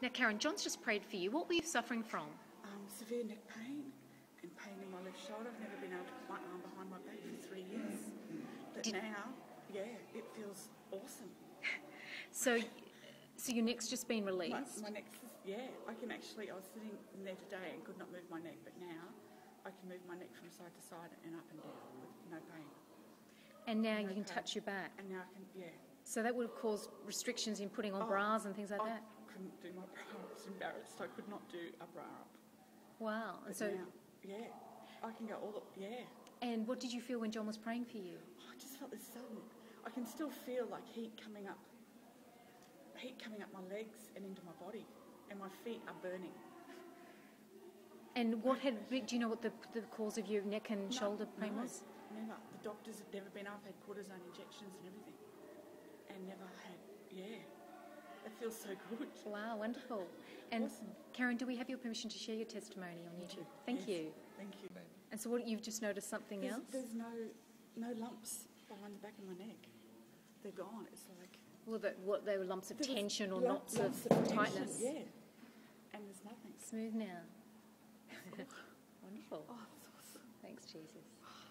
Now, Karen, John's just prayed for you. What were you suffering from? Um, severe neck pain and pain in my left shoulder. I've never been able to put my arm behind my back for three years. But Did- now, yeah, it feels awesome. So, so your neck's just been released. my neck's, yeah, I can actually, I was sitting there today and could not move my neck, but now I can move my neck from side to side and up and down with no pain. And now you can pain. touch your back. And now I can, yeah. So that would have caused restrictions in putting on Oh, bras and things like I that. Couldn't do my bra. I was embarrassed. I could not do a bra up. Wow. And so, now, yeah, I can go all the, yeah. and what did you feel when John was praying for you? Oh, I just felt this sudden. I can still feel like heat coming up, heat coming up my legs and into my body, and my feet are burning. And what had? Do you know what the, the cause of your neck and No, shoulder pain no, was? Never. The doctors have never been. I've had cortisone injections and everything, and never had. Yeah, it feels so good. Wow, wonderful. And Awesome. Karen, do we have your permission to share your testimony on YouTube? Thank Yes, you. Thank you. And so, what you've just noticed something There's, else? there's no no lumps behind the back of my neck. They're gone. It's like Well, that what they were lumps of tension or lump- knots of tension, tightness. Yeah, and there's nothing. Smooth now. Wonderful. Oh, that's awesome. Thanks, Jesus.